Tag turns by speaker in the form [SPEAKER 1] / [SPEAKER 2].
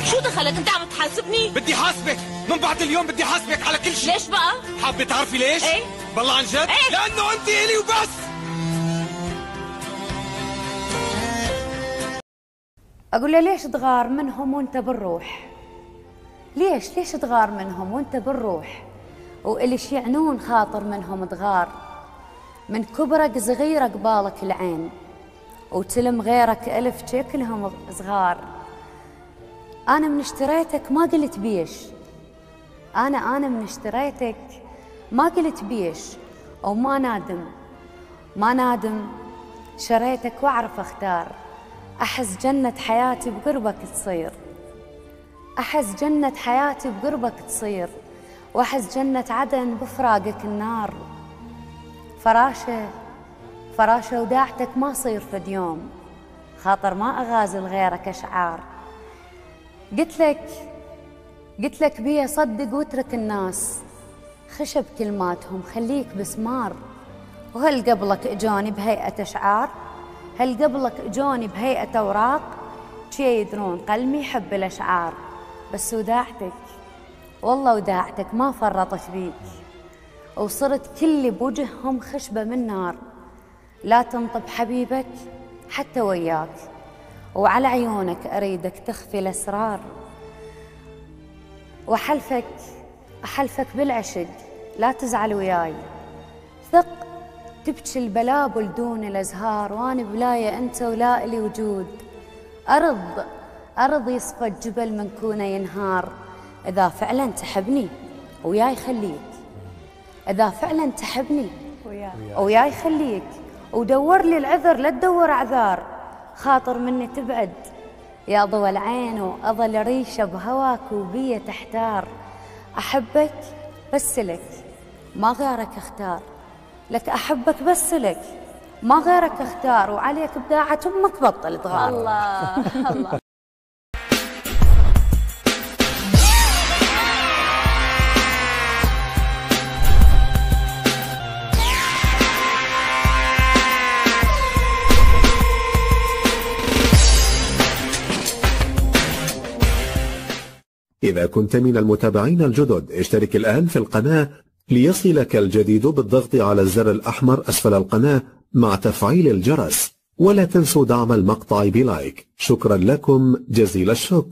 [SPEAKER 1] شو دخلك؟ انت عم تحاسبني؟
[SPEAKER 2] بدي حاسبك. من بعد اليوم بدي حاسبك على كل شيء.
[SPEAKER 1] ليش بقى؟
[SPEAKER 2] حابة تعرفي ليش؟
[SPEAKER 1] إيه.
[SPEAKER 2] بالله عن جد؟
[SPEAKER 1] إيه.
[SPEAKER 2] لأنه أنت إلي وبس.
[SPEAKER 3] أقول له ليش تغار منهم وأنت بالروح؟ ليش؟ ليش تغار منهم وأنت بالروح؟ وإلش يعنون خاطر منهم تغار. من كبرك صغير قبالك العين وتلم غيرك ألف شكلهم صغار. أنا من اشتريتك ما قلت بيش. أنا أنا من اشتريتك ما قلت بيش. وما نادم ما نادم. شريتك وأعرف أختار. أحس جنة حياتي بقربك تصير. أحس جنة حياتي بقربك تصير. وأحس جنة عدن بفراقك النار. فراشة فراشة وداعتك ما صير فد يوم خاطر ما أغازل غيرك أشعار. قلت لك قلت لك بيا صدق واترك الناس. خشب كلماتهم خليك بسمار. وهل قبلك اجوني بهيئة أشعار؟ هل قبلك اجوني بهيئة أوراق؟ شي يدرون قلبي يحب الأشعار. بس وداعتك والله وداعتك ما فرطت بيك. وصرت كل بوجههم خشبة من نار. لا تنطب حبيبك حتى وياك. وعلى عيونك أريدك تخفي الأسرار. وأحلفك أحلفك بالعشق لا تزعل وياي. ثق تبكي البلابل دون الأزهار وأنا بلاية أنت ولا إلي وجود. أرض أرض يصفى الجبل من كونه ينهار. إذا فعلا تحبني وياي خليك. إذا فعلا تحبني وياي خليك. ودور لي العذر لا تدور أعذار. خاطر مني تبعد. يا ضوى العين وأظل ريشة بهواك وبية تحتار. أحبك بس لك ما غيرك أختار. لك أحبك بس لك ما غيرك أختار. وعليك بداعة أمك بطل تغار
[SPEAKER 1] الله الله.
[SPEAKER 4] إذا كنت من المتابعين الجدد اشترك الآن في القناة ليصلك الجديد بالضغط على الزر الأحمر أسفل القناة مع تفعيل الجرس. ولا تنسوا دعم المقطع بلايك. شكرا لكم. جزيل الشكر.